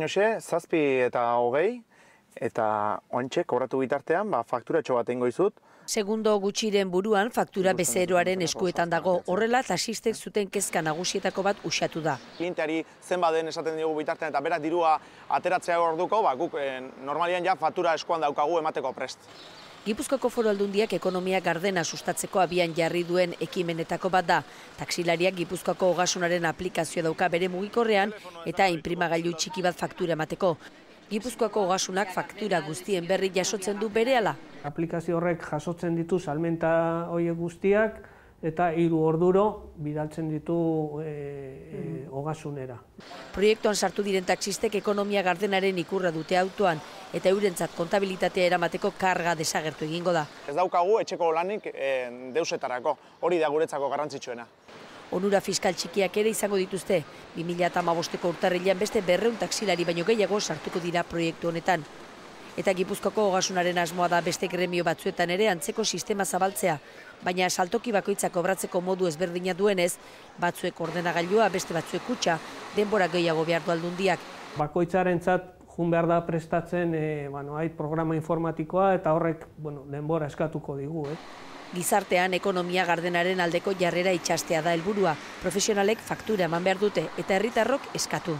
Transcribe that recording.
Jose, zazpi eta hogei, eta oantxe, kobratu bitartean, ba, fakturatxo bat ingo izut. Segundo gutxiren buruan faktura bezeroaren eskuetan dago horrela tasistek zuten kezka nagusietako bat usatu da. Klienteari zenbaden esaten diogu bitartean eta berak dirua ateratzea orduko, ba, guk eh, normalian ja faktura eskuan daukagu emateko prest. Gipuzkoako foru aldundiak ekonomia gardena sustatzeko abian jarri duen ekimenetako bat da. Taksilariak Gipuzkoako hogasunaren aplikazioa dauka bere mugikorrean eta inprimagailu txiki bat faktura emateko. Gipuzkoako hogasunak faktura guztien berri jasotzen du berehala. Aplikazio horrek jasotzen ditu salmenta horiek guztiak eta hiru orduro bidaltzen ditu e, e, ogasunera. Proiektuan sartu diren taxistek ekonomia gardenaren ikurra dute autoan eta eurentzat kontabilitatea eramateko karga desagertu egingo da. Ez daukagu etxeko lanik e, deusetarako, hori da guretzako garrantzitsuena. Onura fiskal txikiak ere izango dituzte, 2008ko urtarrilean beste berreun taksilari baino gehiago sartuko dira proiektu honetan. Eta Gipuzkoako hogasunaren asmoa da beste gremio batzuetan ere antzeko sistema zabaltzea, baina saltoki bakoitzak obratzeko modu ezberdina duenez, batzuek ordenagailua, beste batzuek kutsa, denbora gehiago behar du aldundiak. Bakoitzaren txat, jun behar da prestatzen e, bueno, programa informatikoa eta horrek bueno, denbora eskatuko digu. Eh? Gizartean ekonomia gardenaren aldeko jarrera itxastea da helburua, profesionalek faktura eman behar dute eta herritarrok eskatu.